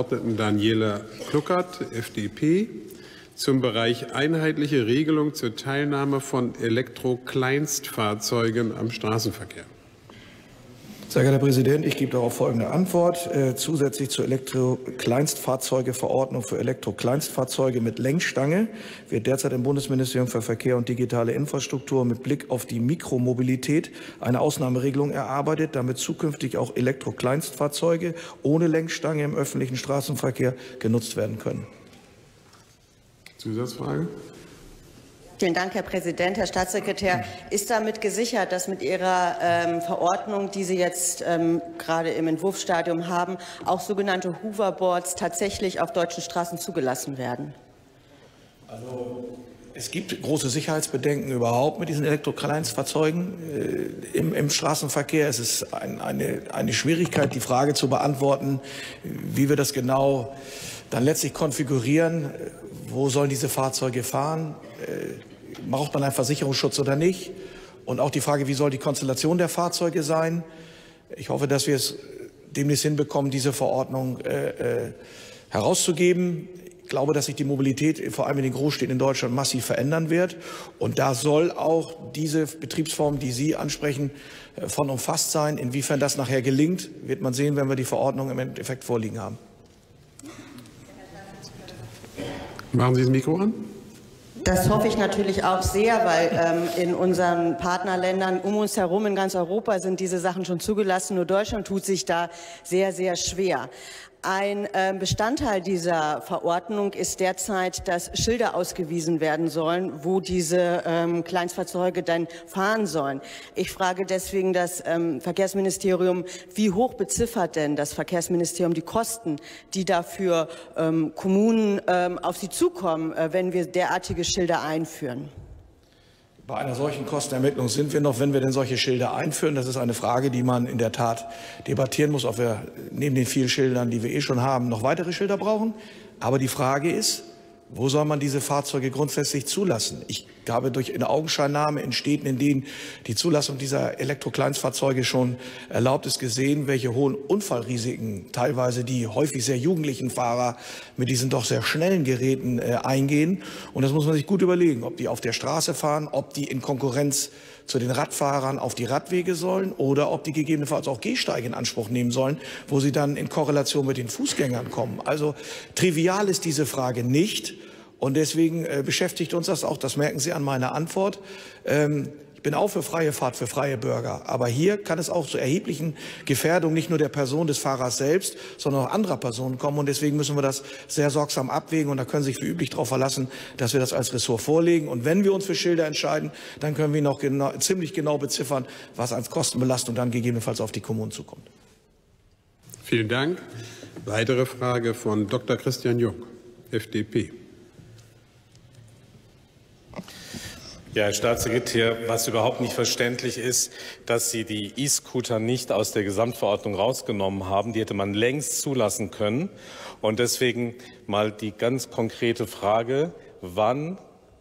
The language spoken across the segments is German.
Abgeordneten Daniela Kluckert, FDP, zum Bereich einheitliche Regelung zur Teilnahme von Elektrokleinstfahrzeugen am Straßenverkehr. Sehr geehrter Herr Präsident, ich gebe darauf folgende Antwort. Äh, zusätzlich zur Elektrokleinstfahrzeuge-Verordnung für Elektrokleinstfahrzeuge mit Lenkstange wird derzeit im Bundesministerium für Verkehr und digitale Infrastruktur mit Blick auf die Mikromobilität eine Ausnahmeregelung erarbeitet, damit zukünftig auch Elektrokleinstfahrzeuge ohne Lenkstange im öffentlichen Straßenverkehr genutzt werden können. Zusatzfrage? Vielen Dank, Herr Präsident. Herr Staatssekretär, ist damit gesichert, dass mit Ihrer ähm, Verordnung, die Sie jetzt ähm, gerade im Entwurfsstadium haben, auch sogenannte Hoverboards tatsächlich auf deutschen Straßen zugelassen werden? Also es gibt große Sicherheitsbedenken überhaupt mit diesen Elektrokleinstfahrzeugen äh, im, im, Straßenverkehr. Es ist ein, eine, eine Schwierigkeit, die Frage zu beantworten, wie wir das genau dann letztlich konfigurieren. Wo sollen diese Fahrzeuge fahren? Äh, braucht man einen Versicherungsschutz oder nicht? Und auch die Frage, wie soll die Konstellation der Fahrzeuge sein? Ich hoffe, dass wir es demnächst hinbekommen, diese Verordnung äh, äh, herauszugeben. Ich glaube, dass sich die Mobilität vor allem in den Großstädten in Deutschland massiv verändern wird. Und da soll auch diese Betriebsform, die Sie ansprechen, äh, von umfasst sein. Inwiefern das nachher gelingt, wird man sehen, wenn wir die Verordnung im Endeffekt vorliegen haben. Machen Sie das Mikro an. Das hoffe ich natürlich auch sehr, weil ähm, in unseren Partnerländern um uns herum in ganz Europa sind diese Sachen schon zugelassen. Nur Deutschland tut sich da sehr, sehr schwer. Ein ähm, Bestandteil dieser Verordnung ist derzeit, dass Schilder ausgewiesen werden sollen, wo diese ähm, Kleinstfahrzeuge dann fahren sollen. Ich frage deswegen das ähm, Verkehrsministerium, wie hoch beziffert denn das Verkehrsministerium die Kosten, die dafür Kommunen auf sie zukommen, äh, wenn wir derartige Schilder einführen? Bei einer solchen Kostenermittlung sind wir noch, wenn wir denn solche Schilder einführen. Das ist eine Frage, die man in der Tat debattieren muss, ob wir neben den vielen Schildern, die wir eh schon haben, noch weitere Schilder brauchen. Aber die Frage ist, wo soll man diese Fahrzeuge grundsätzlich zulassen? Ich habe durch eine Augenscheinnahme in Städten, in denen die Zulassung dieser Elektrokleinstfahrzeuge schon erlaubt ist, gesehen, welche hohen Unfallrisiken teilweise die häufig sehr jugendlichen Fahrer mit diesen doch sehr schnellen Geräten äh, eingehen. Und das muss man sich gut überlegen, ob die auf der Straße fahren, ob die in Konkurrenz zu den Radfahrern auf die Radwege sollen oder ob die gegebenenfalls auch Gehsteige in Anspruch nehmen sollen, wo sie dann in Korrelation mit den Fußgängern kommen. Also trivial ist diese Frage nicht. Und deswegen äh, beschäftigt uns das auch, das merken Sie an meiner Antwort. Ähm, ich bin auch für freie Fahrt, für freie Bürger. Aber hier kann es auch zu erheblichen Gefährdungen nicht nur der Person des Fahrers selbst, sondern auch anderer Personen kommen. Und deswegen müssen wir das sehr sorgsam abwägen. Und da können Sie sich wie üblich darauf verlassen, dass wir das als Ressort vorlegen. Und wenn wir uns für Schilder entscheiden, dann können wir noch genau, ziemlich genau beziffern, was als Kostenbelastung dann gegebenenfalls auf die Kommunen zukommt. Vielen Dank. Weitere Frage von Dr. Christian Jung, FDP. Ja, Herr Staatssekretär, was überhaupt nicht verständlich ist, dass Sie die E-Scooter nicht aus der Gesamtverordnung rausgenommen haben. Die hätte man längst zulassen können. Und deswegen mal die ganz konkrete Frage, wann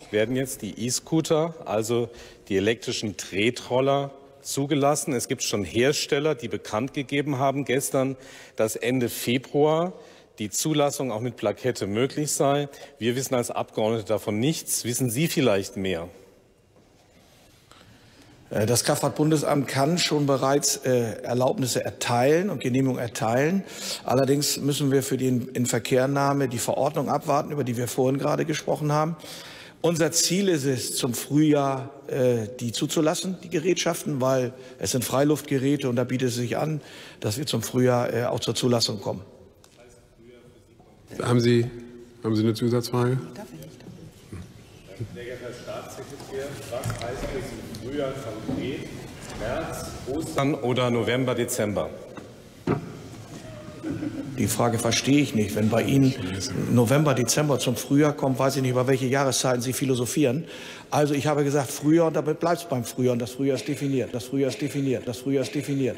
werden jetzt die E-Scooter, also die elektrischen Tretroller, zugelassen? Es gibt schon Hersteller, die bekannt gegeben haben gestern, dass Ende Februar die Zulassung auch mit Plakette möglich sei. Wir wissen als Abgeordnete davon nichts. Wissen Sie vielleicht mehr? Äh, das Kraftfahrtbundesamt kann schon bereits äh, Erlaubnisse erteilen und Genehmigung erteilen. Allerdings müssen wir für die Inverkehrsnahme die Verordnung abwarten, über die wir vorhin gerade gesprochen haben. Unser Ziel ist es, zum Frühjahr äh, die zuzulassen, die Gerätschaften, weil es sind Freiluftgeräte und da bietet es sich an, dass wir zum Frühjahr äh, auch zur Zulassung kommen. Haben Sie, haben Sie eine Zusatzfrage? Darf ich nicht. Sehr geehrter Herr Staatssekretär, was heißt es im Frühjahr konkret? März, Ostern oder November, Dezember? Die Frage verstehe ich nicht. Wenn bei Ihnen November, Dezember zum Frühjahr kommt, weiß ich nicht, über welche Jahreszeiten Sie philosophieren. Also ich habe gesagt Frühjahr und damit bleibt es beim Frühjahr. Und das Frühjahr ist definiert. Das Frühjahr ist definiert. Das Frühjahr ist definiert.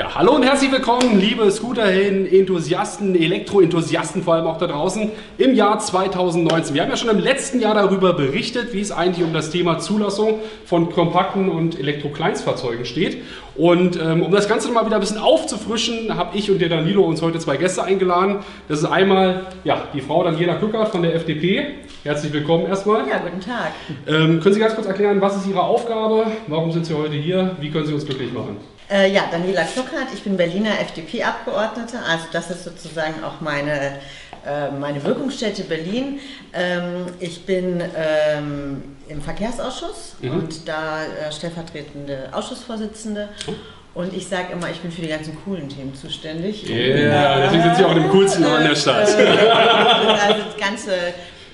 Ja, hallo und herzlich willkommen, liebe Scooterhelden, Enthusiasten, Elektroenthusiasten vor allem auch da draußen im Jahr 2019. Wir haben ja schon im letzten Jahr darüber berichtet, wie es eigentlich um das Thema Zulassung von kompakten und Elektrokleinstfahrzeugen steht. Und ähm, um das Ganze nochmal wieder ein bisschen aufzufrischen, habe ich und der Danilo uns heute zwei Gäste eingeladen. Das ist einmal ja, die Frau Daniela Kückert von der FDP. Herzlich willkommen erstmal. Ja, guten Tag. Ähm, können Sie ganz kurz erklären, was ist Ihre Aufgabe? Warum sind Sie heute hier? Wie können Sie uns glücklich machen? Äh, ja, Daniela Kluckert, ich bin Berliner FDP-Abgeordnete, also das ist sozusagen auch meine, äh, meine Wirkungsstätte Berlin. Ähm, ich bin ähm, im Verkehrsausschuss mhm. und da äh, stellvertretende Ausschussvorsitzende. Und ich sage immer, ich bin für die ganzen coolen Themen zuständig. Ja, yeah, deswegen sind Sie auch im coolsten Ort der Stadt. also das ganze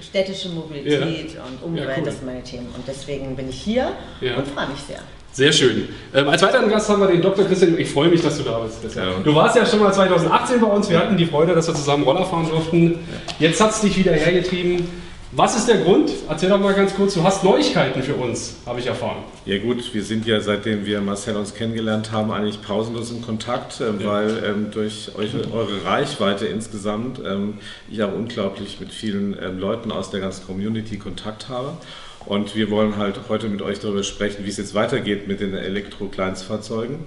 städtische Mobilität ja. und Umwelt, ja, cool. das sind meine Themen. Und deswegen bin ich hier ja. und freue mich sehr. Sehr schön. Ähm, als weiteren Gast haben wir den Dr. Christian. Ich freue mich, dass du da bist. Ja. Du warst ja schon mal 2018 bei uns. Wir hatten die Freude, dass wir zusammen Roller fahren durften. Jetzt hat es dich wieder hergetrieben. Was ist der Grund? Erzähl doch mal ganz kurz. Du hast Neuigkeiten für uns, habe ich erfahren. Ja gut, wir sind ja seitdem wir Marcel uns kennengelernt haben, eigentlich pausenlos in Kontakt, äh, ja. weil ähm, durch euch, eure Reichweite insgesamt ähm, ich auch unglaublich mit vielen ähm, Leuten aus der ganzen Community Kontakt habe. Und wir wollen halt heute mit euch darüber sprechen, wie es jetzt weitergeht mit den Elektro-Kleinstfahrzeugen,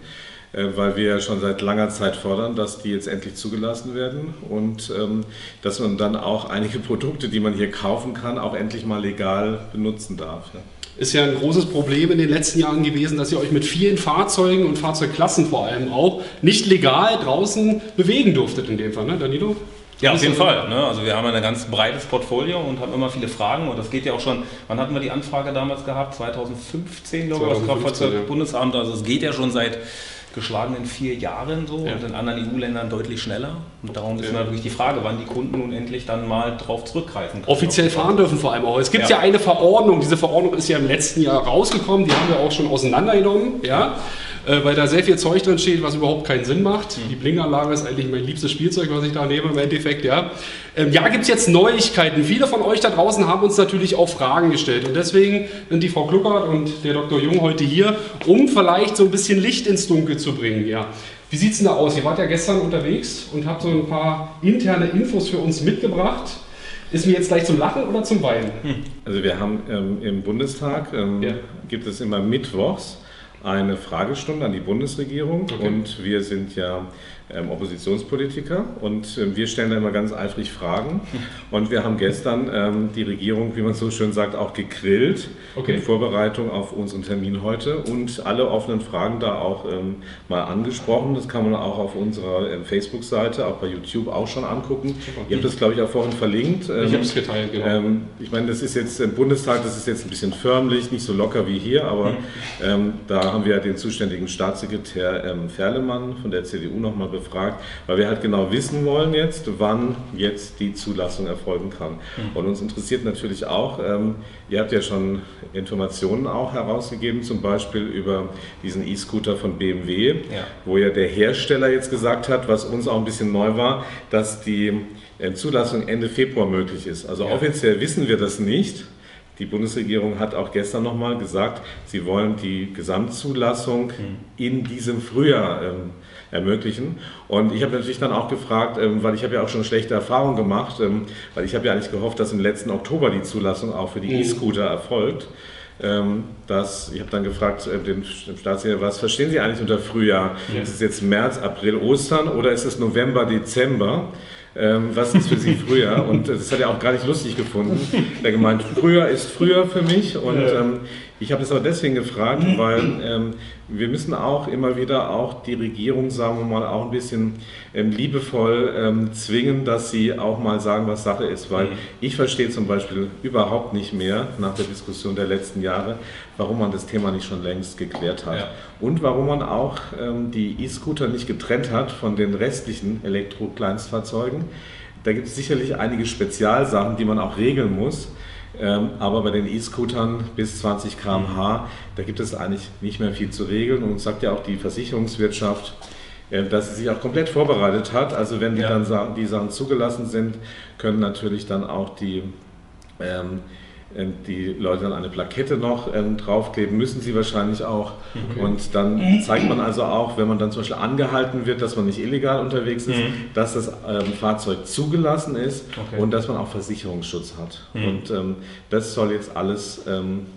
äh, weil wir ja schon seit langer Zeit fordern, dass die jetzt endlich zugelassen werden und ähm, dass man dann auch einige Produkte, die man hier kaufen kann, auch endlich mal legal benutzen darf. Ist ja ein großes Problem in den letzten Jahren gewesen, dass ihr euch mit vielen Fahrzeugen und Fahrzeugklassen vor allem auch nicht legal draußen bewegen durftet in dem Fall, ne, Danilo? Ja, auf jeden Fall. Ne? Also wir haben ein ganz breites Portfolio und haben immer viele Fragen und das geht ja auch schon, wann hatten wir die Anfrage damals gehabt? 2015, glaube ich, das Kraftfahrzeug-Bundesamt. Also es geht ja schon seit geschlagenen vier Jahren so ja. und in anderen EU-Ländern deutlich schneller. Und darum ist ja. natürlich die Frage, wann die Kunden nun endlich dann mal drauf zurückgreifen können. Offiziell fahren dürfen vor allem auch. Es gibt ja. ja. eine Verordnung, diese Verordnung ist ja im letzten Jahr rausgekommen, die haben wir auch schon auseinandergenommen. Ja äh, weil da sehr viel Zeug drin steht, was überhaupt keinen Sinn macht. Mhm. Die Blinkanlage ist eigentlich mein liebstes Spielzeug, was ich da nehme im Endeffekt. Ja, ähm, ja gibt es jetzt Neuigkeiten. Viele von euch da draußen haben uns natürlich auch Fragen gestellt und deswegen sind die Frau Kluckert und der Dr. Jung heute hier, um vielleicht so ein bisschen Licht ins Dunkel zu bringen. Ja. Wie sieht es denn da aus? Ihr wart ja gestern unterwegs und habt so ein paar interne Infos für uns mitgebracht. Ist mir jetzt gleich zum Lachen oder zum Weinen? Also wir haben ähm, im Bundestag, ähm, ja. gibt es immer mittwochs eine Fragestunde an die Bundesregierung okay. und wir sind ja ähm, Oppositionspolitiker und ähm, wir stellen da immer ganz eifrig Fragen. Und wir haben gestern ähm, die Regierung, wie man so schön sagt, auch gegrillt okay. in Vorbereitung auf unseren Termin heute und alle offenen Fragen da auch ähm, mal angesprochen. Das kann man auch auf unserer ähm, Facebook-Seite, auch bei YouTube auch schon angucken. Super. Ihr habt das, glaube ich, auch vorhin verlinkt. ich habe es geteilt, genau. ich meine, das ist jetzt im Bundestag, das ist jetzt ein bisschen förmlich, nicht so locker wie hier, aber mhm. da haben wir den zuständigen Staatssekretär Ferlemann von der CDU nochmal befragt befragt, weil wir halt genau wissen wollen jetzt, wann jetzt die Zulassung erfolgen kann. Mhm. Und uns interessiert natürlich auch, ähm, ihr habt ja schon Informationen auch herausgegeben, zum Beispiel über diesen E-Scooter von BMW, ja. wo ja der Hersteller jetzt gesagt hat, was uns auch ein bisschen neu war, dass die äh, Zulassung Ende Februar möglich ist. Also ja. offiziell wissen wir das nicht. Die Bundesregierung hat auch gestern nochmal gesagt, sie wollen die Gesamtzulassung mhm. in diesem Frühjahr ähm, ermöglichen. Und ich habe natürlich dann auch gefragt, ähm, weil ich habe ja auch schon schlechte Erfahrungen gemacht, ähm, weil ich habe ja eigentlich gehofft, dass im letzten Oktober die Zulassung auch für die mhm. E-Scooter erfolgt. Ähm, dass, ich habe dann gefragt, äh, den, Staatssekretär, was verstehen Sie eigentlich unter Frühjahr? Ja. Ist es jetzt März, April, Ostern oder ist es November, Dezember? Ähm, was ist für Sie früher? Und das hat er auch gar nicht lustig gefunden. Er gemeint, früher ist früher für mich. Und ähm, ich habe das aber deswegen gefragt, weil ähm, wir müssen auch immer wieder auch die Regierung, sagen wir mal, auch ein bisschen ähm, liebevoll ähm, zwingen, dass sie auch mal sagen, was Sache ist. Weil mhm. ich verstehe zum Beispiel überhaupt nicht mehr nach der Diskussion der letzten Jahre, warum man das Thema nicht schon längst geklärt hat. Ja. Und warum man auch ähm, die E-Scooter nicht getrennt hat von den restlichen Elektro-Kleinstfahrzeugen. Da gibt es sicherlich einige Spezialsachen, die man auch regeln muss. Ähm, aber bei den E-Scootern bis 20 km/h, da gibt es eigentlich nicht mehr viel zu regeln. Und sagt ja auch die Versicherungswirtschaft, äh, dass sie sich auch komplett vorbereitet hat. Also wenn die ja. dann die Sachen zugelassen sind, können natürlich dann auch die ähm, die Leute dann eine Plakette noch ähm, draufkleben, müssen sie wahrscheinlich auch. Okay. Und dann zeigt man also auch, wenn man dann zum Beispiel angehalten wird, dass man nicht illegal unterwegs ist, mhm. dass das ähm, Fahrzeug zugelassen ist okay. und dass man auch Versicherungsschutz hat. Mhm. Und ähm, das soll jetzt alles ähm,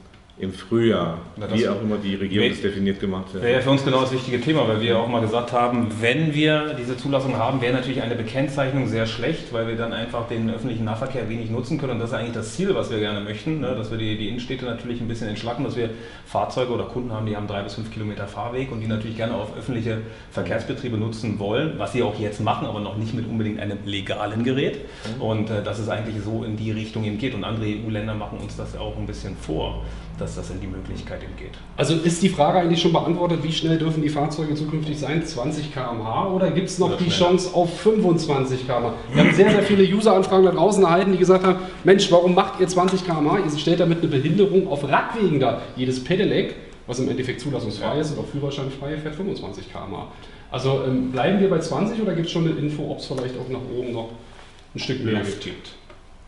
im Frühjahr, Na, wie auch immer die Regierung das definiert gemacht hat. Wäre ja für uns genau das wichtige Thema, weil wir auch mal gesagt haben, wenn wir diese Zulassung haben, wäre natürlich eine Bekennzeichnung sehr schlecht, weil wir dann einfach den öffentlichen Nahverkehr wenig nutzen können. Und das ist eigentlich das Ziel, was wir gerne möchten, ne? dass wir die, die Innenstädte natürlich ein bisschen entschlacken, dass wir Fahrzeuge oder Kunden haben, die haben drei bis fünf Kilometer Fahrweg und die natürlich gerne auf öffentliche Verkehrsbetriebe nutzen wollen, was sie auch jetzt machen, aber noch nicht mit unbedingt einem legalen Gerät. Mhm. Und äh, dass es eigentlich so in die Richtung eben geht. Und andere EU-Länder machen uns das auch ein bisschen vor dass das in die Möglichkeit geht. Also ist die Frage eigentlich schon beantwortet, wie schnell dürfen die Fahrzeuge zukünftig sein? 20 km/h oder gibt es noch oder die schneller. Chance auf 25 km/h? Wir haben sehr, sehr viele User-Anfragen da draußen erhalten, die gesagt haben, Mensch, warum macht ihr 20 km/h? Ihr stellt damit eine Behinderung auf Radwegen da. Jedes Pedelec, was im Endeffekt zulassungsfrei ist oder führerscheinfrei, fährt 25 km/h. Also ähm, bleiben wir bei 20 oder gibt es schon eine Info, ob es vielleicht auch nach oben noch ein Stück mehr gibt?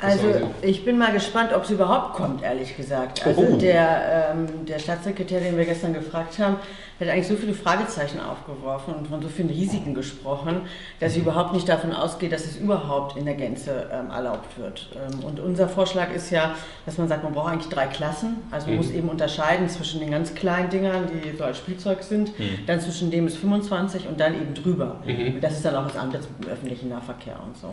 Also ich bin mal gespannt, ob es überhaupt kommt, ehrlich gesagt. Also oh. der, ähm, der Staatssekretär, den wir gestern gefragt haben, hat eigentlich so viele Fragezeichen aufgeworfen und von so vielen Risiken gesprochen, dass ich überhaupt nicht davon ausgehe, dass es überhaupt in der Gänze ähm, erlaubt wird. Ähm, und unser Vorschlag ist ja, dass man sagt, man braucht eigentlich drei Klassen. Also man mhm. muss eben unterscheiden zwischen den ganz kleinen Dingern, die so als Spielzeug sind, mhm. dann zwischen dem ist 25 und dann eben drüber. Mhm. Das ist dann auch anderes mit dem öffentlichen Nahverkehr und so.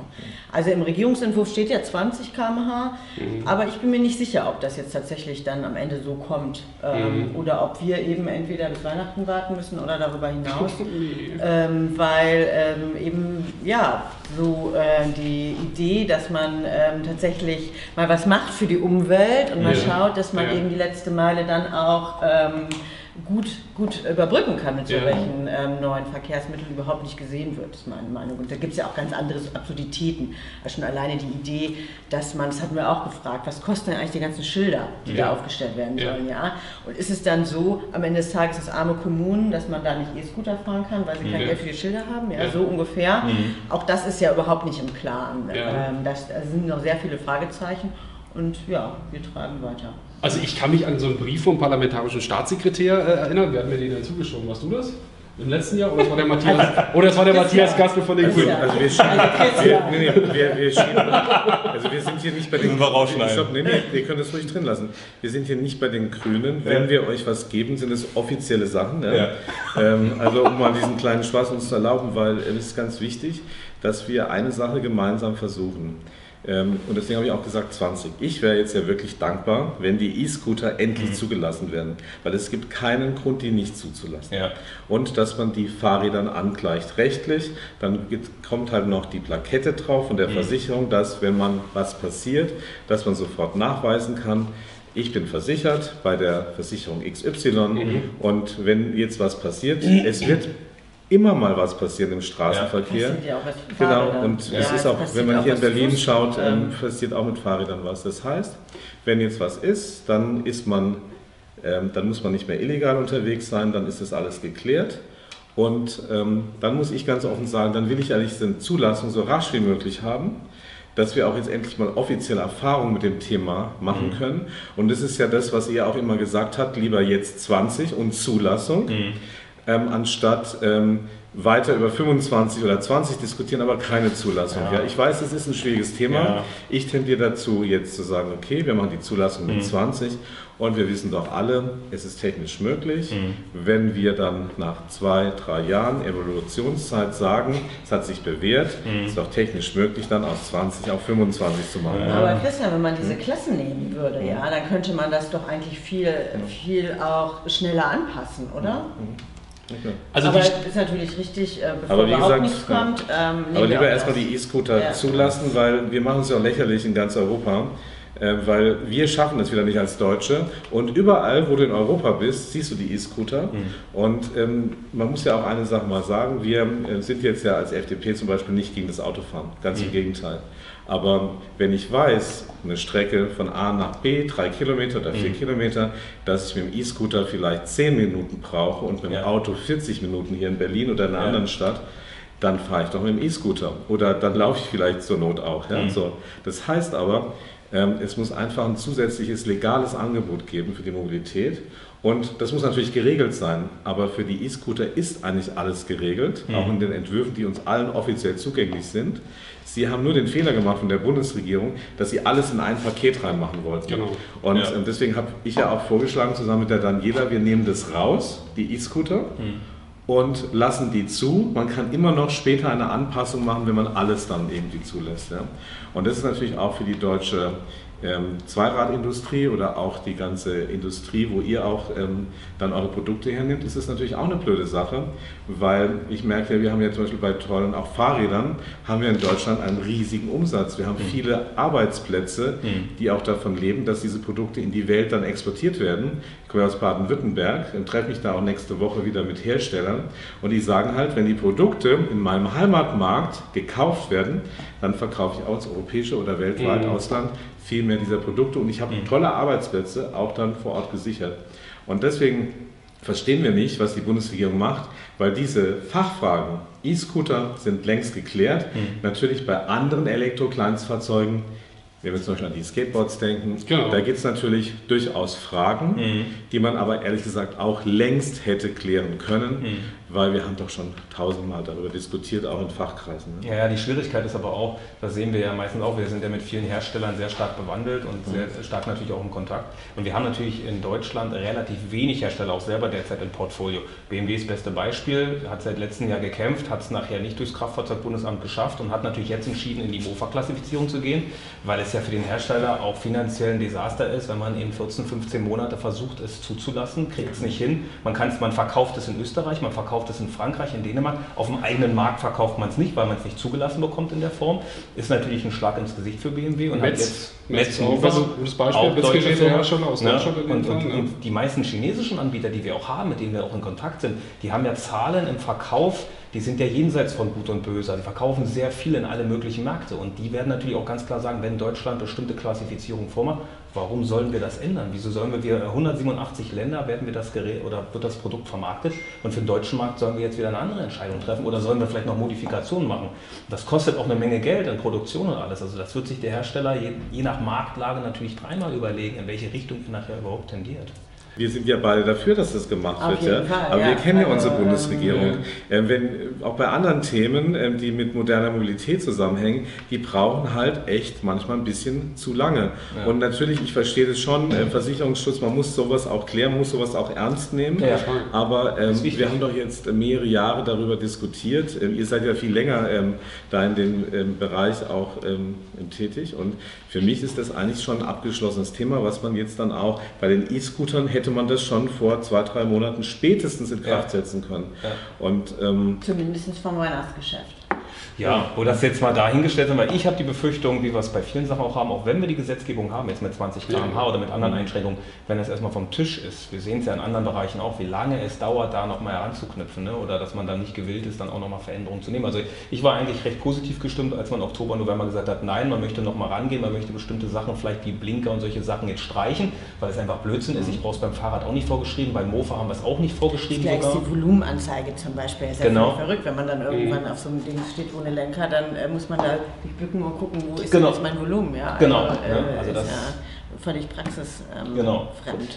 Also im Regierungsentwurf steht ja 20 km/h, mhm. aber ich bin mir nicht sicher, ob das jetzt tatsächlich dann am Ende so kommt ähm, mhm. oder ob wir eben entweder bis Weihnachten Weihnachten warten müssen oder darüber hinaus, ähm, weil ähm, eben ja so äh, die Idee, dass man ähm, tatsächlich mal was macht für die Umwelt und mal ja. schaut, dass man ja. eben die letzte Meile dann auch ähm, gut, gut überbrücken kann mit solchen ja. ähm, neuen Verkehrsmitteln überhaupt nicht gesehen wird, ist meine Meinung. Und da gibt es ja auch ganz andere Absurditäten. Also schon alleine die Idee, dass man, das hatten wir auch gefragt, was kosten denn eigentlich die ganzen Schilder, die ja. da aufgestellt werden sollen, ja. ja? Und ist es dann so, am Ende des Tages, dass arme Kommunen, dass man da nicht E-Scooter fahren kann, weil sie kein Geld für die Schilder haben, ja, so ungefähr. Mhm. Auch das ist ja überhaupt nicht im Klaren. Ähm, das, da sind noch sehr viele Fragezeichen und ja, wir tragen weiter. Also ich kann mich an so einen Brief vom parlamentarischen Staatssekretär äh, erinnern. Wer hat mir den dann zugeschoben? Warst du das? Im letzten Jahr? Oder das war der Matthias, oder das war der Matthias Gastel von den also, Grünen? Also wir, wir, nee, nee, wir, wir stehen, also wir sind hier nicht bei den Grünen. Stopp, nee, nee, wir können das ruhig drin lassen. Wir sind hier nicht bei den Grünen. Wenn wir euch was geben, sind es offizielle Sachen. Ja? Ja. Ähm, also um mal diesen kleinen Spaß uns zu erlauben, weil es ist ganz wichtig, dass wir eine Sache gemeinsam versuchen. Ähm, und deswegen habe ich auch gesagt 20. Ich wäre jetzt ja wirklich dankbar, wenn die E-Scooter endlich mhm. zugelassen werden, weil es gibt keinen Grund, die nicht zuzulassen. Ja. Und dass man die Fahrräder angleicht rechtlich, dann kommt halt noch die Plakette drauf von der mhm. Versicherung, dass wenn man was passiert, dass man sofort nachweisen kann, ich bin versichert bei der Versicherung XY mhm. und wenn jetzt was passiert, es wird immer mal was passieren im Straßenverkehr. Ja. Ja genau, und ja, es ist auch, wenn man hier in Berlin schaut, ähm, passiert auch mit Fahrrädern was. Das heißt, wenn jetzt was ist, dann ist man, ähm, dann muss man nicht mehr illegal unterwegs sein, dann ist das alles geklärt. Und ähm, dann muss ich ganz offen sagen, dann will ich eigentlich eine Zulassung so rasch wie möglich haben, dass wir auch jetzt endlich mal offizielle Erfahrungen mit dem Thema machen mhm. können. Und das ist ja das, was ihr auch immer gesagt habt, lieber jetzt 20 und Zulassung. Mhm ähm, anstatt ähm, weiter über 25 oder 20 diskutieren, aber keine Zulassung. Ja. ja ich weiß, es ist ein schwieriges Thema. Ja. Ich tendiere dazu, jetzt zu sagen, okay, wir machen die Zulassung mit mhm. 20 und wir wissen doch alle, es ist technisch möglich, mhm. wenn wir dann nach zwei, drei Jahren Evolutionszeit sagen, es hat sich bewährt, mhm. ist doch technisch möglich, dann aus 20 auf 25 zu machen. Ja. Aber Christian, wenn man diese Klassen nehmen würde, ja, dann könnte man das doch eigentlich viel, viel auch schneller anpassen, oder? Mhm. Also aber es ist natürlich richtig, äh, bevor aber wie gesagt, nichts kommt. Ähm, aber lieber erstmal die E-Scooter ja. zulassen, weil wir machen es ja auch lächerlich in ganz Europa. Äh, weil wir schaffen es wieder nicht als Deutsche. Und überall, wo du in Europa bist, siehst du die E-Scooter. Mhm. Und ähm, man muss ja auch eine Sache mal sagen, wir äh, sind jetzt ja als FDP zum Beispiel nicht gegen das Autofahren. Ganz mhm. im Gegenteil. Aber wenn ich weiß, eine Strecke von A nach B, drei Kilometer oder vier mhm. Kilometer, dass ich mit dem E-Scooter vielleicht zehn Minuten brauche und mit dem ja. Auto 40 Minuten hier in Berlin oder in einer ja. anderen Stadt, dann fahre ich doch mit dem E-Scooter. Oder dann laufe ich vielleicht zur Not auch. Ja? Mhm. So. Das heißt aber, Ähm, es muss einfach ein zusätzliches legales Angebot geben für die Mobilität. Und das muss natürlich geregelt sein, aber für die E-Scooter ist eigentlich alles geregelt, mhm. auch in den Entwürfen, die uns allen offiziell zugänglich sind. Sie haben nur den Fehler gemacht von der Bundesregierung, dass sie alles in ein Paket reinmachen wollten. Genau. Und ja. Ähm, deswegen habe ich ja auch vorgeschlagen, zusammen mit der Daniela, wir nehmen das raus, die E-Scooter. Mhm und lassen die zu. Man kann immer noch später eine Anpassung machen, wenn man alles dann irgendwie zulässt. Ja. Und das ist natürlich auch für die deutsche ähm, Zweiradindustrie oder auch die ganze Industrie, wo ihr auch ähm, dann eure Produkte hernimmt, ist es natürlich auch eine blöde Sache, weil ich merke ja, wir haben ja zum Beispiel bei tollen auch Fahrrädern, haben wir in Deutschland einen riesigen Umsatz. Wir haben mhm. viele Arbeitsplätze, mhm. die auch davon leben, dass diese Produkte in die Welt dann exportiert werden. Ich komme aus Baden-Württemberg und treffe mich da auch nächste Woche wieder mit Herstellern und die sagen halt, wenn die Produkte in meinem Heimatmarkt gekauft werden, dann verkaufe ich auch ins europäische oder weltweit mhm. Ausland viel mehr dieser Produkte und ich habe mhm. tolle Arbeitsplätze auch dann vor Ort gesichert. Und deswegen verstehen wir nicht, was die Bundesregierung macht, weil diese Fachfragen, E-Scooter sind längst geklärt. Mhm. Natürlich bei anderen Elektrokleinstfahrzeugen wenn wir zum Beispiel an die Skateboards denken, genau. da gibt es natürlich durchaus Fragen, mhm. die man aber ehrlich gesagt auch längst hätte klären können, mhm. Weil wir haben doch schon tausendmal darüber diskutiert, auch in Fachkreisen. Ne? Ja, die Schwierigkeit ist aber auch, das sehen wir ja meistens auch, wir sind ja mit vielen Herstellern sehr stark bewandelt und mhm. sehr stark natürlich auch im Kontakt. Und wir haben natürlich in Deutschland relativ wenig Hersteller auch selber derzeit im Portfolio. BMW ist das beste Beispiel, hat seit letztem Jahr gekämpft, hat es nachher nicht durchs Kraftfahrzeugbundesamt geschafft und hat natürlich jetzt entschieden, in die MOFA-Klassifizierung zu gehen, weil es ja für den Hersteller auch finanziell ein Desaster ist, wenn man eben 14, 15 Monate versucht, es zuzulassen, kriegt es nicht hin. Man, man verkauft es in Österreich, man verkauft es in Frankreich, in Dänemark. Auf dem eigenen Markt verkauft man es nicht, weil man es nicht zugelassen bekommt in der Form. Ist natürlich ein Schlag ins Gesicht für BMW und Metz, hat jetzt Metz, Metz auch, gutes Beispiel, auch deutsche Hersteller aus ne? Deutschland. Und, und, und, und die meisten chinesischen Anbieter, die wir auch haben, mit denen wir auch in Kontakt sind, die haben ja Zahlen im Verkauf, die sind ja jenseits von Gut und Böse. Die verkaufen sehr viel in alle möglichen Märkte. Und die werden natürlich auch ganz klar sagen, wenn Deutschland bestimmte Klassifizierung vormacht, warum sollen wir das ändern? Wieso sollen wir, 187 Länder werden wir das Gerät oder wird das Produkt vermarktet und für den deutschen Markt sollen wir jetzt wieder eine andere Entscheidung treffen oder sollen wir vielleicht noch Modifikationen machen? Das kostet auch eine Menge Geld an Produktion und alles. Also das wird sich der Hersteller je, je nach Marktlage natürlich dreimal überlegen, in welche Richtung er nachher überhaupt tendiert. Wir sind ja beide dafür, dass das gemacht Auf wird. Ja. Fall, Aber ja. wir kennen ja also, unsere Bundesregierung. Ähm, wenn, auch bei anderen Themen, ähm, die mit moderner Mobilität zusammenhängen, die brauchen halt echt manchmal ein bisschen zu lange. Ja. Und natürlich, ich verstehe das schon, äh, Versicherungsschutz, man muss sowas auch klären, man muss sowas auch ernst nehmen. Ja, Aber ähm, wir haben doch jetzt mehrere Jahre darüber diskutiert. Ähm, ihr seid ja viel länger ähm, da in dem ähm, Bereich auch tätig. Und für mich ist das eigentlich schon ein abgeschlossenes Thema, was man jetzt dann auch bei den E-Scootern hätte hätte man das schon vor zwei, drei Monaten spätestens in Kraft setzen können. Ja. Und, ähm, Zumindest vom Weihnachtsgeschäft. Ja, wo das jetzt mal dahingestellt ist, weil ich habe die Befürchtung, wie wir es bei vielen Sachen auch haben, auch wenn wir die Gesetzgebung haben, jetzt mit 20 km/h oder mit anderen Einschränkungen, wenn es erstmal vom Tisch ist, wir sehen es ja in anderen Bereichen auch, wie lange es dauert, da nochmal heranzuknüpfen ne? oder dass man dann nicht gewillt ist, dann auch nochmal Veränderungen zu nehmen. Also ich war eigentlich recht positiv gestimmt, als man Oktober, November gesagt hat, nein, man möchte nochmal rangehen, man möchte bestimmte Sachen, vielleicht wie Blinker und solche Sachen jetzt streichen, weil es einfach Blödsinn ist. Ich brauche es beim Fahrrad auch nicht vorgeschrieben, beim Mofa haben wir es auch nicht vorgeschrieben. Gleich die Volumenanzeige zum Beispiel ist ja genau. verrückt, wenn man dann irgendwann mhm. auf so einem Ding steht ohne Lenker, dann äh, muss man da sich bücken und gucken, wo ist genau. jetzt mein Volumen. Ja? Genau. Also, äh, also das ja völlig praxisfremd. Ähm, genau.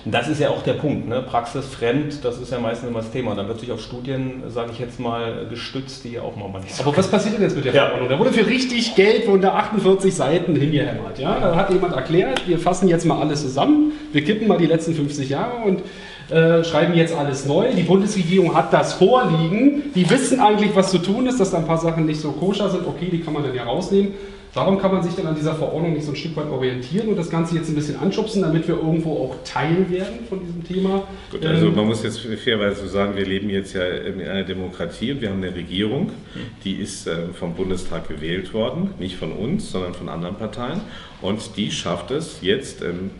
Das ist ja auch der Punkt, ne? praxisfremd, das ist ja meistens immer das Thema. Dann wird sich auf Studien, sage ich jetzt mal, gestützt, die auch mal nicht so Aber was passiert denn jetzt mit der ja. Verordnung? Da wurde für richtig Geld unter 48 Seiten hingehämmert. Ja? Da hat jemand erklärt, wir fassen jetzt mal alles zusammen, wir kippen mal die letzten 50 Jahre und äh, schreiben jetzt alles neu. Die Bundesregierung hat das vorliegen. Die wissen eigentlich, was zu tun ist, dass da ein paar Sachen nicht so koscher sind. Okay, die kann man dann ja rausnehmen. Warum kann man sich dann an dieser Verordnung nicht so ein Stück weit orientieren und das Ganze jetzt ein bisschen anschubsen, damit wir irgendwo auch Teil werden von diesem Thema? Gut, also ähm, man muss jetzt fairerweise so sagen, wir leben jetzt ja in einer Demokratie und wir haben eine Regierung, die ist äh, vom Bundestag gewählt worden, nicht von uns, sondern von anderen Parteien. Und die schafft es jetzt ähm,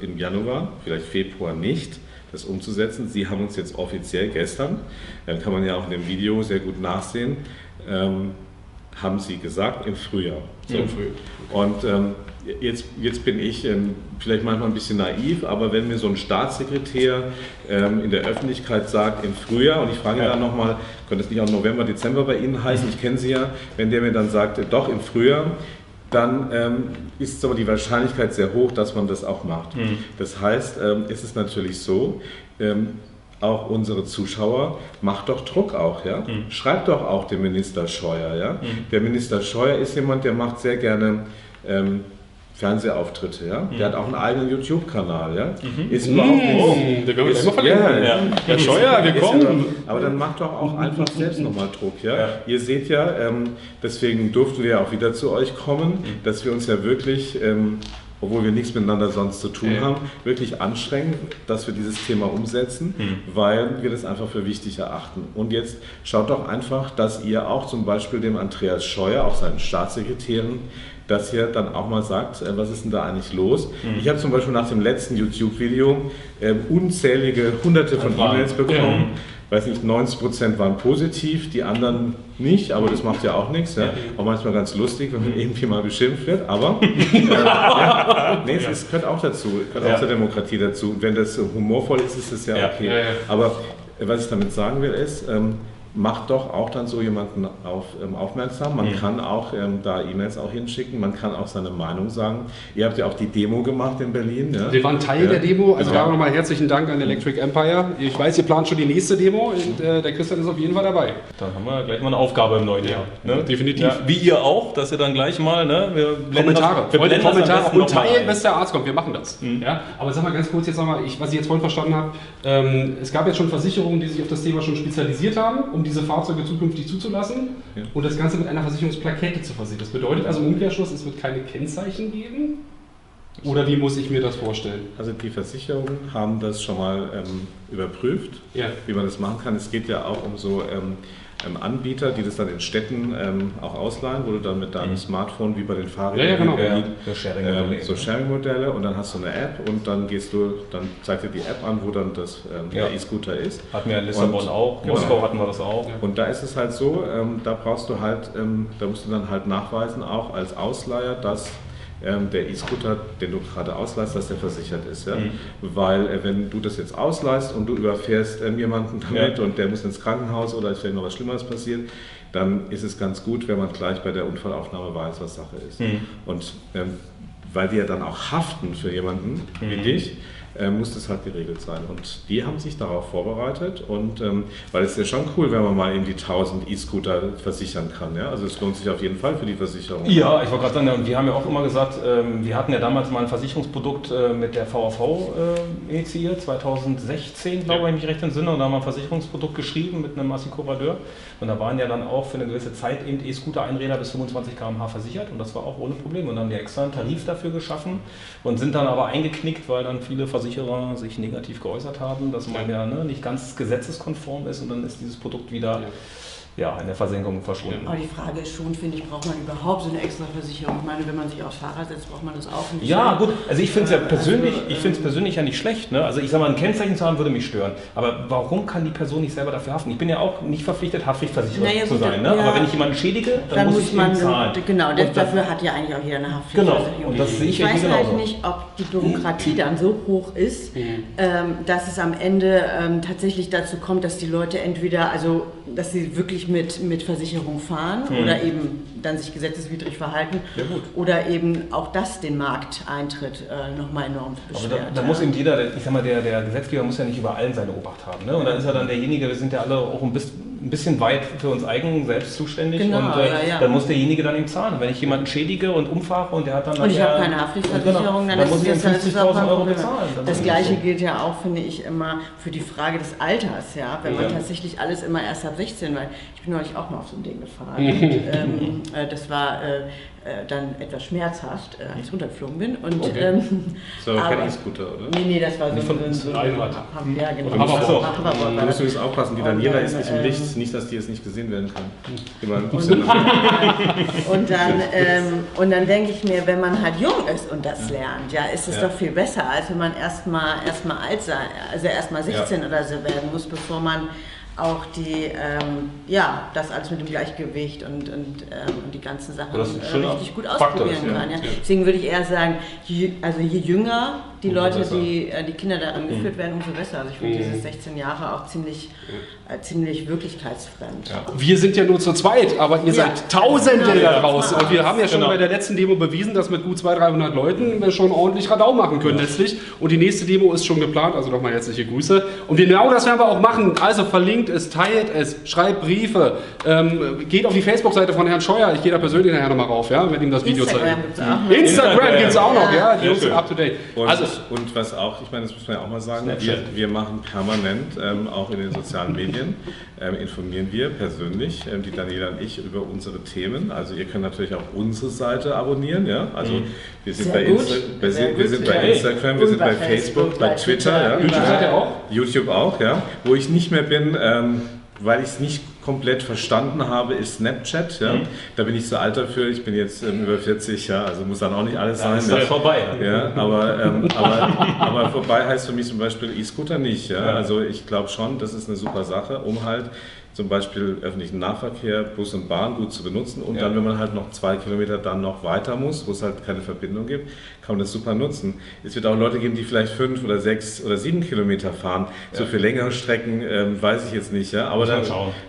im Januar, vielleicht Februar nicht, das umzusetzen. Sie haben uns jetzt offiziell gestern, dann kann man ja auch in dem Video sehr gut nachsehen, ähm, haben Sie gesagt, im Frühjahr. So. Im Frühjahr. Und ähm, jetzt, jetzt bin ich ähm, vielleicht manchmal ein bisschen naiv, aber wenn mir so ein Staatssekretär ähm, in der Öffentlichkeit sagt, im Frühjahr, und ich frage ja. dann nochmal, könnte es nicht auch November, Dezember bei Ihnen heißen, ich kenne Sie ja, wenn der mir dann sagt, doch im Frühjahr, dann ähm, ist aber die Wahrscheinlichkeit sehr hoch, dass man das auch macht. Mhm. Das heißt, ähm, ist es natürlich so, ähm, auch unsere Zuschauer, macht doch Druck auch, ja? Mhm. Schreibt doch auch dem Minister Scheuer, ja? Mhm. Der Minister Scheuer ist jemand, der macht sehr gerne ähm, Fernsehauftritte, ja. Mhm. Der hat auch einen eigenen YouTube-Kanal, ja. Mhm. Ist überhaupt nicht. Der wird immer ja, ja. Herr Scheuer, wir kommen. Aber, dann macht doch auch einfach selbst nochmal Druck, ja? ja. Ihr seht ja, ähm, deswegen durften wir ja auch wieder zu euch kommen, mhm. dass wir uns ja wirklich ähm, obwohl wir nichts miteinander sonst zu tun ja. haben, wirklich anstrengen, dass wir dieses Thema umsetzen, mhm. weil wir das einfach für wichtig erachten. Und jetzt schaut doch einfach, dass ihr auch zum Beispiel dem Andreas Scheuer, auch seinen Staatssekretären, dass ihr dann auch mal sagt, äh, was ist denn da eigentlich los? Mhm. Ich habe zum Beispiel nach dem letzten YouTube-Video äh, unzählige hunderte von E-Mails bekommen. Ja weiß nicht, 90 Prozent waren positiv, die anderen nicht, aber das macht ja auch nichts. Ja. Auch manchmal ganz lustig, wenn man irgendwie mal beschimpft wird, aber äh, ja, nee, es gehört auch dazu, gehört ja. auch zur Demokratie dazu. Wenn das humorvoll ist, ist es ja okay. Aber was ich damit sagen will, ist, ähm, macht doch auch dann so jemanden auf, ähm, aufmerksam. Man mhm. kann auch ähm, da E-Mails auch hinschicken, man kann auch seine Meinung sagen. Ihr habt ja auch die Demo gemacht in Berlin. Ja? Wir waren Teil ja. der Demo, also genau. da nochmal herzlichen Dank an Electric Empire. Ich weiß, ihr plant schon die nächste Demo und äh, der Christian ist auf jeden Fall dabei. Dann haben wir gleich mal eine Aufgabe im neuen Jahr. Ne? Definitiv. Ja, wie ihr auch, dass ihr dann gleich mal, ne? wir Kommentare, das, wir Kommentare und Teil, bis der Arzt kommt, wir machen das. Mhm. Ja? Aber sag mal ganz kurz jetzt nochmal, ich, was ich jetzt vorhin verstanden habe, ähm, es gab jetzt schon Versicherungen, die sich auf das Thema schon spezialisiert haben, um diese Fahrzeuge zu zukünftig zuzulassen ja. und das Ganze mit einer Versicherungsplakette zu versehen. Das bedeutet also im Umkehrschluss, es wird keine Kennzeichen geben? Oder wie muss ich mir das vorstellen? Also die Versicherungen haben das schon mal ähm, überprüft, ja. wie man das machen kann. Es geht ja auch um so ähm, ähm, Anbieter, die das dann in Städten ähm, auch ausleihen, wo du dann mit deinem mhm. Smartphone wie bei den Fahrrädern ja, ja, genau. ja, Sharing äh, so Sharing-Modelle und dann hast du eine App und dann gehst du, dann zeigt dir die App an, wo dann das ähm, ja. der E-Scooter ist. Hatten wir in Lissabon und, auch, genau. Moskau hatten wir das auch. Und da ist es halt so, ähm, da brauchst du halt, ähm, da musst du dann halt nachweisen, auch als Ausleiher, dass ähm, der E-Scooter, den du gerade ausleihst, dass der versichert ist. Ja? Mhm. Weil äh, wenn du das jetzt ausleihst und du überfährst ähm, jemanden damit ja. und der muss ins Krankenhaus oder es vielleicht noch was Schlimmeres passiert, dann ist es ganz gut, wenn man gleich bei der Unfallaufnahme weiß, was Sache ist. Mhm. Und ähm, weil die ja dann auch haften für jemanden mhm. wie dich, äh, muss das halt geregelt sein. Und die haben sich darauf vorbereitet und ähm, weil es ist ja schon cool, wenn man mal eben die 1000 E-Scooter versichern kann. Ja? Also es lohnt sich auf jeden Fall für die Versicherung. Ja, ich wollte gerade sagen, wir haben ja auch immer gesagt, ähm, wir hatten ja damals mal ein Versicherungsprodukt äh, mit der VAV äh, initiiert, 2016, glaube ja. ich mich recht entsinne, und da haben wir ein Versicherungsprodukt geschrieben mit einem Assikurateur. Und da waren ja dann auch für eine gewisse Zeit eben E-Scooter-Einräder bis 25 km/h versichert und das war auch ohne Probleme. Und dann haben wir extra einen Tarif dafür geschaffen und sind dann aber eingeknickt, weil dann viele Versicherungen Versicherer sich negativ geäußert haben, dass man ja, ne, nicht ganz gesetzeskonform ist und dann ist dieses Produkt wieder ja ja, in der Versenkung verschwunden. Aber die Frage ist schon, finde ich, braucht man überhaupt so eine extra Versicherung? Ich meine, wenn man sich aufs Fahrrad setzt, braucht man das auch nicht. Ja, gut, also ich finde es ja persönlich, also, ich finde es persönlich ja nicht schlecht. Ne? Also ich sage mal, ein Kennzeichen zu haben, würde mich stören. Aber warum kann die Person nicht selber dafür haften? Ich bin ja auch nicht verpflichtet, Haftpflichtversicherer naja, zu sein. Ne? Ja. Aber wenn ich jemanden schädige, dann, dann muss ich man zahlen. Genau, das, dafür hat ja eigentlich auch jeder eine Haftpflichtversicherung. Genau, und das sehe ich, ich weiß halt nicht, ob die Bürokratie dann so hoch ist, mhm. ähm, dass es am Ende ähm, tatsächlich dazu kommt, dass die Leute entweder, also dass sie wirklich mit, mit Versicherungen Versicherung fahren hm. oder eben dann sich gesetzeswidrig verhalten ja, oder eben auch das den Markteintritt äh, nochmal enorm beschwert. Aber da, da muss eben jeder, ich sag mal, der, der Gesetzgeber muss ja nicht über allen seine Obacht haben. Ne? Und dann ist er dann derjenige, wir sind ja alle auch ein bisschen weit für uns eigen selbst zuständig genau, und äh, ja, dann muss derjenige dann eben zahlen. Wenn ich jemanden schädige und umfahre und der hat dann... Und ich habe keine Haftpflichtversicherung, genau, dann, dann muss ich 50.000 Euro bezahlen. Das Gleiche gilt ja auch, finde ich, immer für die Frage des Alters. Ja? Wenn man tatsächlich alles immer erst ab 16, weil ich bin neulich auch mal auf so ein Ding gefahren und ähm, äh, das war... Äh, äh, dann etwas schmerzhaft, äh, als ich runtergeflogen bin. Und, okay. ähm, das war kein E-Scooter, oder? Nee, nee, das war so, von so, so, so Ja, genau. Aber so, du musst übrigens aufpassen, die Daniela ist nicht im ähm, Licht, nicht, dass die jetzt nicht gesehen werden kann. Und, und dann, ähm, und dann denke ich mir, wenn man halt jung ist und das lernt, ja, ist es ja. doch viel besser, als wenn man erstmal erst alt sein, also erstmal 16 ja. oder so werden muss, bevor man auch die, ähm, ja, das alles mit dem Gleichgewicht und, und, ähm, und die ganzen Sachen äh, richtig gut ausprobieren ist, kann. Ja. Ja. Deswegen würde ich eher sagen, je, also je jünger die Leute, die, äh, die Kinder daran geführt werden, umso besser. Also ich finde dieses 16 Jahre auch ziemlich, äh, ziemlich wirklichkeitsfremd. Wir sind ja nur zu zweit, aber ihr Ja. seid Tausende Genau. da draußen. Und wir haben ja schon Genau. bei der letzten Demo bewiesen, dass mit gut 200, 300 Leuten wir schon ordentlich Radau machen können letztlich. Und die nächste Demo ist schon geplant, also nochmal herzliche Grüße. Und genau das werden wir auch machen. Also verlinkt es, teilt es, schreibt Briefe, ähm, geht auf die Facebook-Seite von Herrn Scheuer. Ich gehe da persönlich nachher nochmal rauf, ja, wenn ihm das Video Instagram zeigt. gibt's auch noch. Instagram gibt es auch noch, ja, die Jungs sind up to date. Und, Also, und was auch, ich meine, das muss man ja auch mal sagen, wir, wir machen permanent, ähm, auch in den sozialen Medien, informieren wir persönlich, ähm, die Daniela und ich, über unsere Themen. Also ihr könnt natürlich auch unsere Seite abonnieren, ja. Also wir sind, bei. Insta wir sind, wir sind bei Ja. Instagram, wir Und sind bei bei Facebook, Facebook, bei Twitter, Twitter, ja. YouTube seid ihr auch? YouTube auch, ja. Wo ich nicht mehr bin, ähm, weil ich es nicht komplett verstanden habe, ist Snapchat. Ja. Da bin ich zu alt dafür. Ich bin jetzt ähm, über 40, ja, also muss dann auch nicht alles sein. ist ja. vorbei. Ja, aber, ähm, aber, aber vorbei heißt für mich zum Beispiel E-Scooter nicht. Ja? Also ich glaube schon, das ist eine super Sache, um halt zum Beispiel öffentlichen Nahverkehr, Bus und Bahn gut zu benutzen. Und Ja. dann, wenn man halt noch zwei Kilometer dann noch weiter muss, wo es halt keine Verbindung gibt, kann man das super nutzen. Es wird auch Leute geben, die vielleicht fünf oder sechs oder sieben Kilometer fahren. So für längere Strecken ähm, weiß ich jetzt nicht. Ja? Aber dann,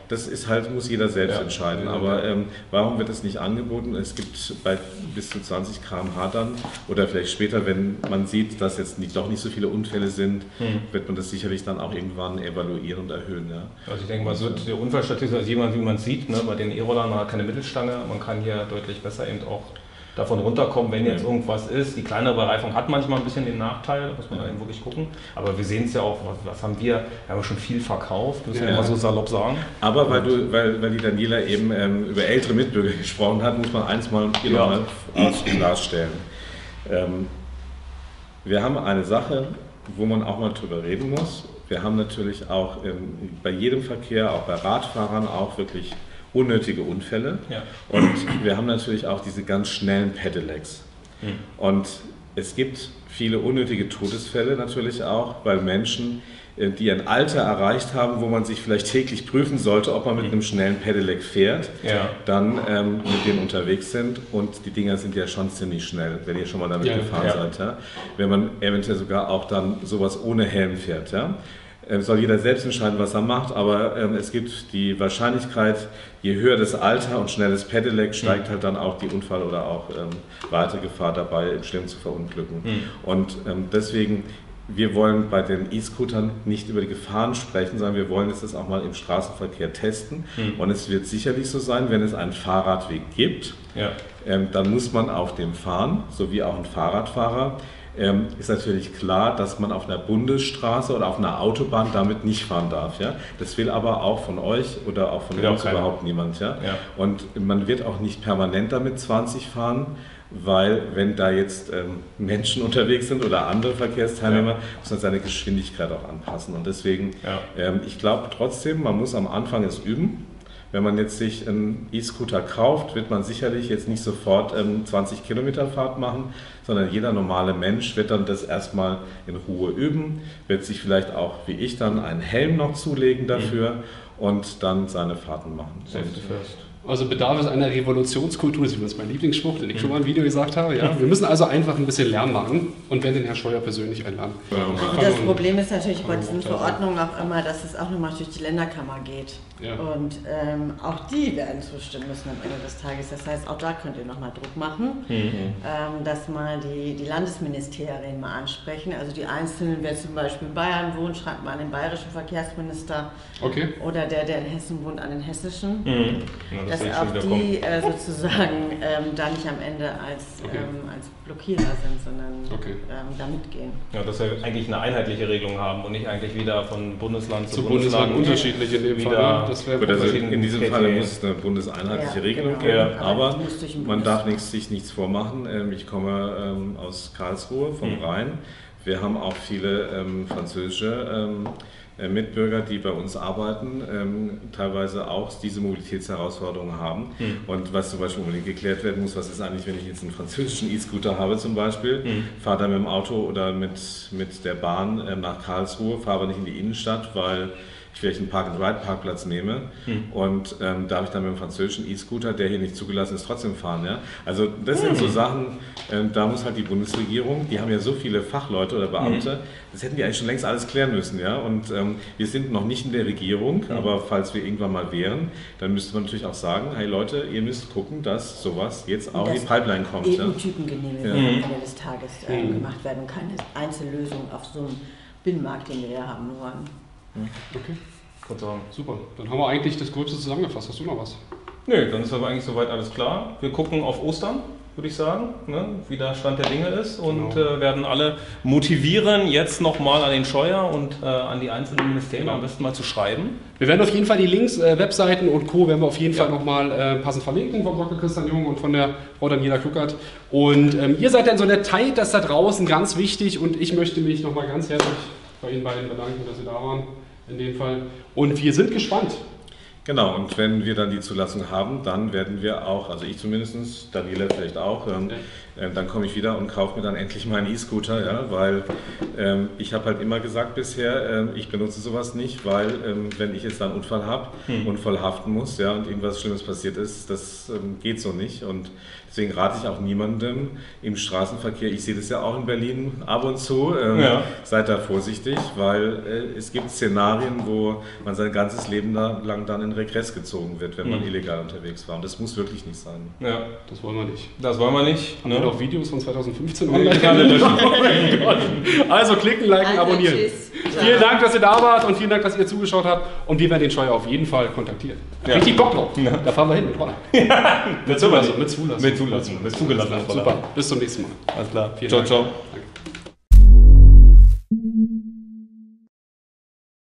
das ist halt, muss jeder selbst Ja. entscheiden. Aber ähm, warum wird es nicht angeboten? Es gibt bei bis zu 20 km/h dann oder vielleicht später, wenn man sieht, dass jetzt nicht, doch nicht so viele Unfälle sind, Hm. wird man das sicherlich dann auch irgendwann evaluieren und erhöhen. Ja. Also ich denke mal, so die Unfallstatistik, also jemand, wie man sieht, ne, bei den E-Rollern, man hat keine Mittelstange, man kann hier deutlich besser eben auch davon runterkommen, wenn jetzt irgendwas ist. Die kleinere Bereifung hat manchmal ein bisschen den Nachteil, da muss man dann eben wirklich gucken. Aber wir sehen es ja auch, was, was haben wir? Wir haben ja schon viel verkauft, müssen wir Ja. mal so salopp sagen. Aber weil, du, weil, weil die Daniela eben ähm, über ältere Mitbürger gesprochen hat, muss man eins mal hier Ja. nochmal aus klarstellen. Ähm, wir haben eine Sache, wo man auch mal drüber reden muss. Wir haben natürlich auch ähm, bei jedem Verkehr, auch bei Radfahrern, auch wirklich unnötige Unfälle. Ja. Und wir haben natürlich auch diese ganz schnellen Pedelecs. Und es gibt viele unnötige Todesfälle natürlich auch, weil Menschen, die ein Alter erreicht haben, wo man sich vielleicht täglich prüfen sollte, ob man mit einem schnellen Pedelec fährt, Ja. dann ähm, mit denen unterwegs sind. Und die Dinger sind ja schon ziemlich schnell, wenn ihr schon mal damit Ja, gefahren ja. seid. Ja? Wenn man eventuell sogar auch dann sowas ohne Helm fährt. Ja? Ähm, Soll jeder selbst entscheiden, was er macht, aber ähm, es gibt die Wahrscheinlichkeit, je höher das Alter und schnelles Pedelec, steigt halt dann auch die Unfall- oder auch ähm, Wartegefahr dabei, schlimm zu verunglücken. Und ähm, deswegen, wir wollen bei den E-Scootern nicht über die Gefahren sprechen, sondern wir wollen es jetzt auch mal im Straßenverkehr testen. Und es wird sicherlich so sein, wenn es einen Fahrradweg gibt, Ja. ähm, dann muss man auf dem fahren, so wie auch ein Fahrradfahrer. Ähm, ist natürlich klar, dass man auf einer Bundesstraße oder auf einer Autobahn damit nicht fahren darf. Ja? Das will aber auch von euch oder auch von Will uns überhaupt niemand. Ja? Ja. Und man wird auch nicht permanent damit 20 fahren, weil wenn da jetzt ähm, Menschen unterwegs sind oder andere Verkehrsteilnehmer, Ja. muss man seine Geschwindigkeit auch anpassen. Und deswegen, Ja. ähm, ich glaube trotzdem, man muss am Anfang es üben. Wenn man jetzt sich einen E-Scooter kauft, wird man sicherlich jetzt nicht sofort ähm, 20 Kilometer Fahrt machen, sondern jeder normale Mensch wird dann das erstmal in Ruhe üben, wird sich vielleicht auch wie ich dann einen Helm noch zulegen dafür und dann seine Fahrten machen. Safety first. Also bedarf es einer Revolutionskultur, das ist übrigens mein Lieblingsspruch, den ich schon mal im Video gesagt habe. Ja? Wir müssen also einfach ein bisschen Lärm machen und werden den Herrn Scheuer persönlich einladen. Das Problem ist natürlich bei diesen Verordnungen auch immer, dass es auch nochmal durch die Länderkammer geht. Ja. Und ähm, auch die werden zustimmen müssen am Ende des Tages. Das heißt, auch da könnt ihr nochmal Druck machen, ähm, dass mal die, die Landesministerien mal ansprechen. Also die Einzelnen, wer zum Beispiel in Bayern wohnt, schreibt mal an den bayerischen Verkehrsminister Okay. oder der, der in Hessen wohnt, an den hessischen. Ja, das Dass auch schon wieder kommen. die äh, sozusagen ähm, da nicht am Ende als, Okay. ähm, als Blockierer sind, sondern Okay. ähm, da mitgehen. Ja, dass wir eigentlich eine einheitliche Regelung haben und nicht eigentlich wieder von Bundesland zu, Zu Bundesland Bundesland unterschiedlich in wieder- ne? Das wäre also in diesem Fall muss es eine bundeseinheitliche Ja, Regelung genau. geben. Aber aber man darf nichts, sich nichts vormachen. Ähm, Ich komme ähm, aus Karlsruhe vom Mhm. Rhein. Wir haben auch viele ähm, französische Mitbürger, die bei uns arbeiten, ähm, teilweise auch diese Mobilitätsherausforderungen haben. Mhm. Und was zum Beispiel unbedingt geklärt werden muss, was ist eigentlich, wenn ich jetzt einen französischen E-Scooter habe zum Beispiel, Mhm. fahre dann mit dem Auto oder mit, mit der Bahn ähm, nach Karlsruhe, fahre aber nicht in die Innenstadt, weil vielleicht einen Park-and-Ride-Parkplatz nehme Hm. und ähm, darf ich dann mit dem französischen E-Scooter, der hier nicht zugelassen ist, trotzdem fahren. Ja? Also das sind so Sachen, ähm, da muss halt die Bundesregierung, die haben ja so viele Fachleute oder Beamte, das hätten die eigentlich schon längst alles klären müssen. Ja? Und ähm, wir sind noch nicht in der Regierung, aber falls wir irgendwann mal wären, dann müsste man natürlich auch sagen, hey Leute, ihr müsst gucken, dass sowas jetzt auch in die Pipeline kommt. Ja? EU-Typengenehmigung Ja. am Ende des Tages äh, gemacht werden und keine Einzellösung auf so einem Binnenmarkt, den wir ja haben, nur an. Okay, Gott Dank. super. Dann haben wir eigentlich das Gröbste zusammengefasst. Hast du noch was? Nö, dann ist aber eigentlich soweit alles klar. Wir gucken auf Ostern, würde ich sagen, ne, wie der Stand der Dinge ist und Genau. äh, werden alle motivieren, jetzt nochmal an den Scheuer und äh, an die einzelnen Ministerien Genau. am besten mal zu schreiben. Wir werden auf jeden Fall die Links, äh, Webseiten und Co. werden wir auf jeden Fall nochmal äh, passend verlinken vom Dr. Christian Jung und von der Frau Daniela Kluckert. Und ähm, ihr seid dann so der Teil, das da draußen ganz wichtig und ich möchte mich nochmal ganz herzlich bei Ihnen beiden bedanken, dass Sie da waren in dem Fall. Und wir sind gespannt. Genau, und wenn wir dann die Zulassung haben, dann werden wir auch, also ich zumindest, Daniela vielleicht auch, ähm, äh, dann komme ich wieder und kaufe mir dann endlich meinen E-Scooter, ja, weil ähm, ich habe halt immer gesagt bisher, ähm, ich benutze sowas nicht, weil ähm, wenn ich jetzt dann einen Unfall habe und voll haften muss, ja, und irgendwas Schlimmes passiert ist, das ähm, geht so nicht. Und deswegen rate ich auch niemandem im Straßenverkehr, ich sehe das ja auch in Berlin ab und zu, ähm, Ja. seid da vorsichtig, weil äh, es gibt Szenarien, wo man sein ganzes Leben lang dann in Regress gezogen wird, wenn man Mhm. illegal unterwegs war. Und das muss wirklich nicht sein. Ja, Das wollen wir nicht. das wollen wir nicht. Haben wir Ne? noch Videos von 2015 Nee, online? löschen. Also klicken, liken, Also, abonnieren. tschüss. Vielen Dank, dass ihr da wart und vielen Dank, dass ihr zugeschaut habt. Und wir werden den Scheuer auf jeden Fall kontaktieren. Ja. Richtig Bock drauf. Da fahren wir hin mit Roller. mit Zulassung. Mit Zulassung. Mit Zulassung. Mit zugelassen. Super. Bis zum nächsten Mal. Alles klar. Vielen ciao, Dank. ciao.